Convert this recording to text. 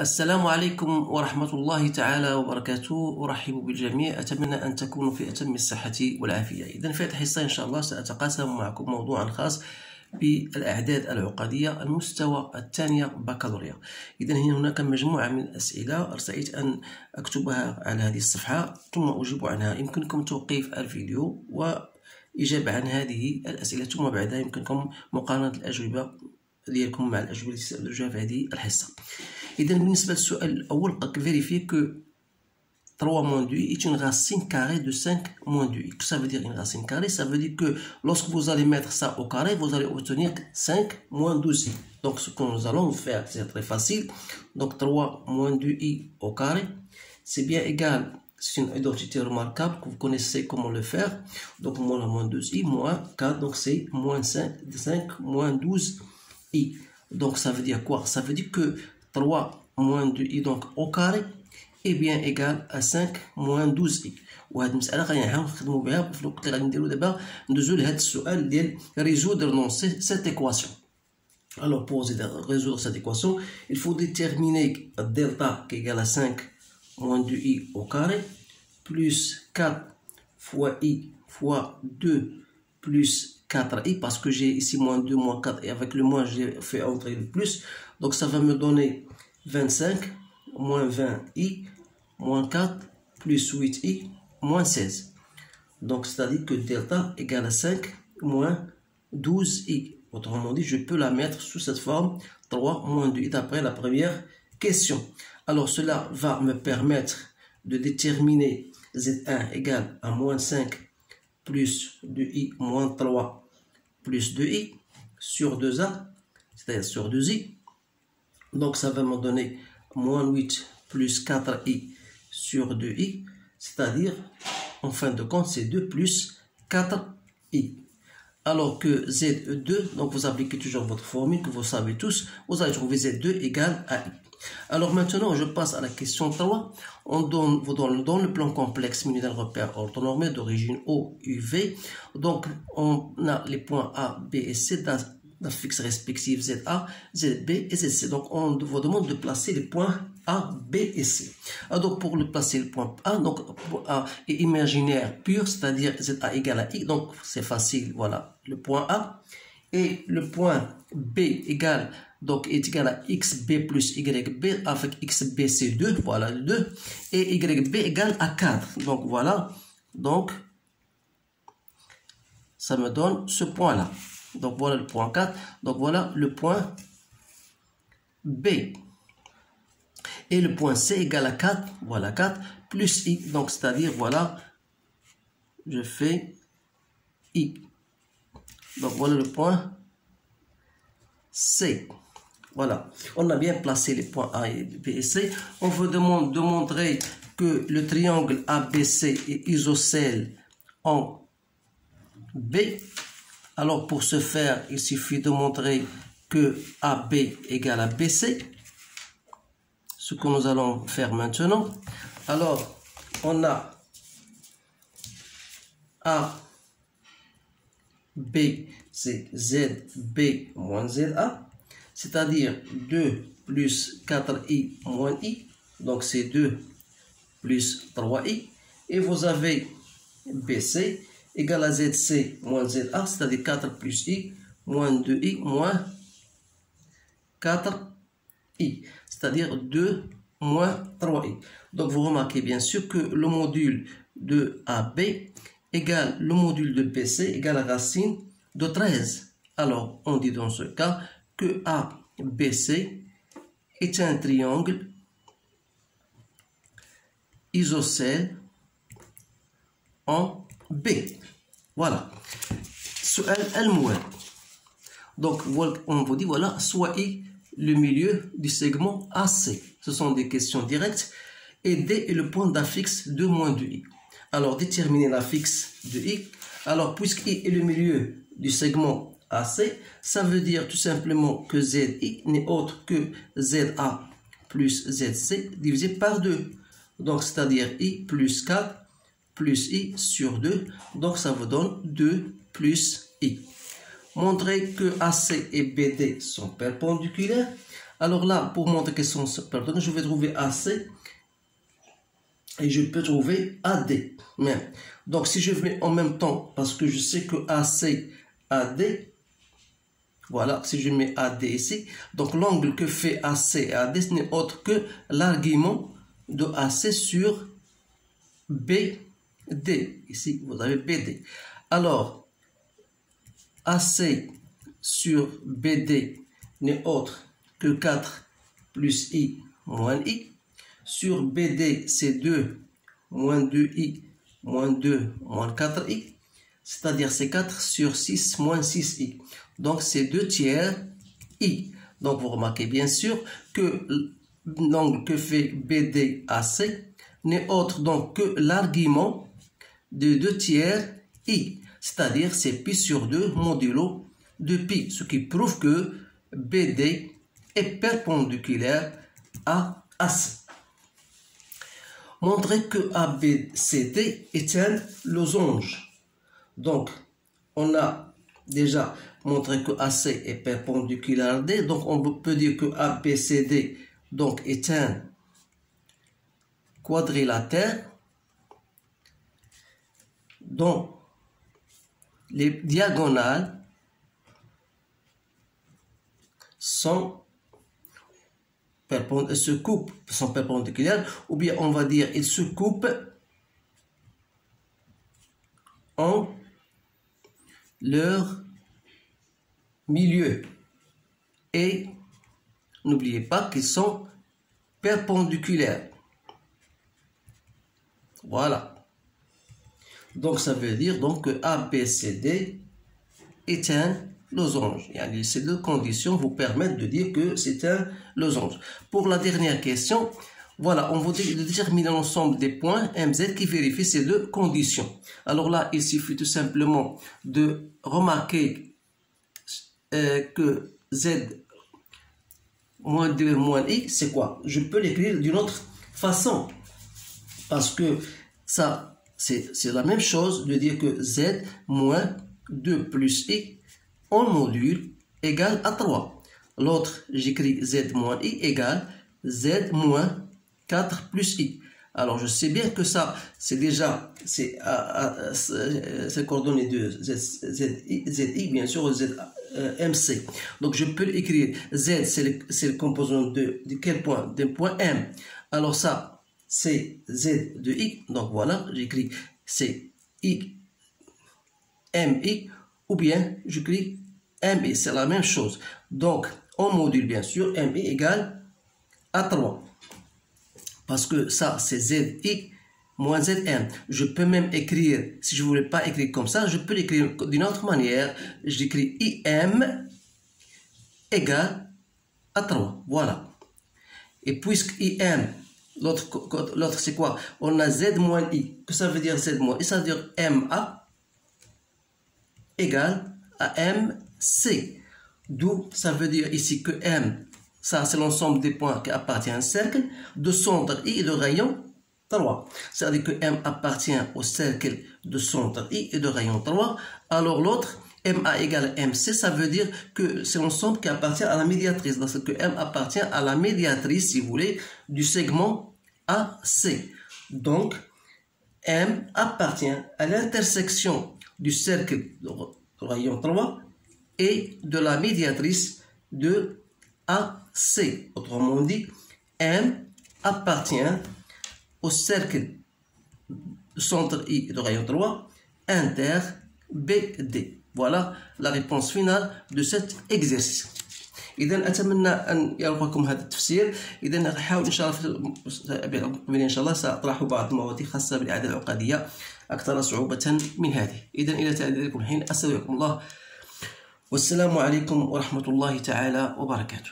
السلام عليكم ورحمة الله تعالى وبركاته. أرحب بالجميع. أتمنى أن تكونوا في أتم الصحة والعافية. إذا في الحصة إن شاء الله سأتقاسم معكم موضوعا خاص بالأعداد العقدية المستوى الثانية بكالوريا. إذا هناك مجموعة من الأسئلة. رأيت أن أكتبها على هذه الصفحة. ثم أجيب عنها. يمكنكم توقيف الفيديو وإجابة عن هذه الأسئلة. ثم بعدها يمكنكم مقارنة الأجوبة ديالكم مع الأجوبة التي سأدرجها في هذه الحصة. إذا بالنسبة للسؤال الأول قد vérifier que 3 moins 2 est une racine carrée de 5 moins 2. Que ça veut dire une racine carrée Ça veut dire que lorsque vous allez mettre ça au carré, vous allez obtenir 5 moins 12i. Donc ce que nous allons faire, c'est très facile. Donc 3 moins 2i au carré, c'est bien égal. C'est une identité remarquable que vous connaissez comment le faire. Donc moins moins 2i moins 4, donc c'est moins 5, 5 moins 12i. Donc ça veut dire quoi Ça veut dire que 3 moins 2i donc au carré est bien égal à 5 moins 12i وهاد المسألة غادي نحاول نخدمو بها في الوقت اللي غادي نديرو دابا ندوزو لهاد السؤال ديال résoudre non cette équation alors pour résoudre cette équation il faut déterminer delta qui est égal à 5 moins 2i au carré plus 4 fois i fois 2 plus 4i parce que j'ai ici moins 2 moins 4 et avec le moins j'ai fait entrer le plus donc ça va me donner 25 moins 20i moins 4 plus 8i moins 16. Donc c'est-à-dire que delta égale à 5 moins 12i. Autrement dit, je peux la mettre sous cette forme 3 moins 2i d'après la première question. Alors cela va me permettre de déterminer z1 égale à moins 5 plus 2i moins 3 plus 2i sur 2a, c'est-à-dire sur 2i. Donc ça va me donner moins 8 plus 4i sur 2i, c'est-à-dire en fin de compte c'est 2 plus 4i. Alors que Z2, donc vous appliquez toujours votre formule que vous savez tous, vous allez trouver Z2 égale à i. Alors maintenant, je passe à la question 3. On donne, vous donne, dans le plan complexe unitaire repère orthonormé d'origine O, UV. Donc, on a les points A, B et C la fixe respective ZA, ZB et ZC. Donc, on vous demande de placer les points A, B et C. Alors, donc, pour le placer le point A, donc, A est imaginaire pur, c'est-à-dire ZA égale à I. Donc, c'est facile, voilà, le point A. Et le point B égale, donc, est égal à XB plus YB avec XB c'est 2, voilà le 2. Et YB égale à 4. Donc, voilà. Donc, ça me donne ce point-là. Donc voilà le point 4. Donc voilà le point B. Et le point C égale à 4. Voilà 4 plus I. Donc c'est-à-dire voilà, je fais I. Donc voilà le point C. Voilà, on a bien placé les points A, et B et C. On vous demande de montrer que le triangle ABC est isocèle en B alors pour ce faire, il suffit de montrer que AB égale à BC, ce que nous allons faire maintenant. Alors, on a A, B, c'est ZB moins ZA, c'est-à-dire 2 plus 4i moins i, donc c'est 2 plus 3i, et vous avez BC égale à ZC moins ZA, c'est-à-dire 4 plus I moins 2I moins 4I, c'est-à-dire 2 moins 3I. Donc vous remarquez bien sûr que le module de AB égale le module de BC égale la racine de 13. Alors on dit dans ce cas que ABC est un triangle isocèle en B. Voilà. Donc, on vous dit, voilà, soyez le milieu du segment AC. Ce sont des questions directes. Et D est le point d'affixe de moins de I. Alors, déterminer l'affixe de I. Alors, puisqu'I est le milieu du segment AC, ça veut dire tout simplement que ZI n'est autre que ZA plus ZC divisé par 2. Donc, c'est-à-dire I plus 4 plus i sur 2. Donc ça vous donne 2 plus i. Montrez que AC et BD sont perpendiculaires. Alors là, pour montrer qu'ils sont perpendiculaires, je vais trouver AC et je peux trouver AD. Donc si je mets en même temps, parce que je sais que AC, AD, voilà, si je mets AD ici, donc l'angle que fait AC et AD, ce n'est autre que l'argument de AC sur BD. Ici, vous avez BD. Alors, AC sur BD n'est autre que 4 plus I moins I. Sur BD, c'est 2 moins 2I moins 2 moins 4I. C'est-à-dire c'est 4 sur 6 moins 6I. Donc c'est 2 tiers I. Donc vous remarquez bien sûr que l'angle que fait BDAC n'est autre donc que l'argument de 2 tiers I. C'est-à-dire c'est pi sur 2 modulo de pi. Ce qui prouve que BD est perpendiculaire à AC. Montrer que ABCD est un losange. Donc, on a déjà montré que AC est perpendiculaire à D. Donc, on peut dire que ABCD donc, est un quadrilatère dont les diagonales sont se coupent, sont perpendiculaires, ou bien on va dire ils se coupent en leur milieu. Et n'oubliez pas qu'ils sont perpendiculaires. Voilà. Donc ça veut dire donc que ABCD est un losange. Ces deux conditions vous permettent de dire que c'est un losange. Pour la dernière question, voilà, on va déterminer l'ensemble des points MZ qui vérifient ces deux conditions. Alors là, il suffit tout simplement de remarquer euh, que Z moins 2 moins I, c'est quoi? Je peux l'écrire d'une autre façon. Parce que ça, c'est la même chose de dire que Z moins 2 plus I en module égale à 3. L'autre, j'écris Z moins I égale Z moins 4 plus I. Alors, je sais bien que ça, c'est déjà, c'est coordonné de Z, ZI, bien sûr, Z, euh, MC. Donc, je peux écrire Z, c'est le, le, composant de, de quel point? D'un point M. Alors, ça, c'est Z de I. Donc, voilà, j'écris c'est I, MI, ou bien j'écris MI, c'est la même chose. Donc, on module bien sûr, MI égale à 3. Parce que ça, c'est ZI moins ZM. Je peux même écrire, si je ne voulais pas écrire comme ça, je peux l'écrire d'une autre manière. J'écris IM égale à 3. Voilà. Et puisque IM, l'autre c'est quoi? On a Z moins I. Que ça veut dire Z moins I? Ça veut dire MA égale à MC. D'où ça veut dire ici que M ça, c'est l'ensemble des points qui appartiennent à un cercle de centre I et de rayon 3. C'est-à-dire que M appartient au cercle de centre I et de rayon 3. Alors l'autre, MA égale MC, ça veut dire que c'est l'ensemble qui appartient à la médiatrice. Parce que M appartient à la médiatrice, si vous voulez, du segment AC. Donc, M appartient à l'intersection du cercle de rayon 3 et de la médiatrice de AC. Autrement dit, M appartient au cercle centre I de rayon 3 inter BD. Voilà la réponse finale de cet exercice. اذا أتمنى أن يرضاكم هذا التفسير. اذا احاول إن شاء الله في إن شاء الله سأطرح بعض المواضيع خاصة بالاعداد العقديه أكثر صعوبة من هذه. اذا إلى ذلك الحين أستودعكم الله. والسلام عليكم ورحمة الله تعالى وبركاته.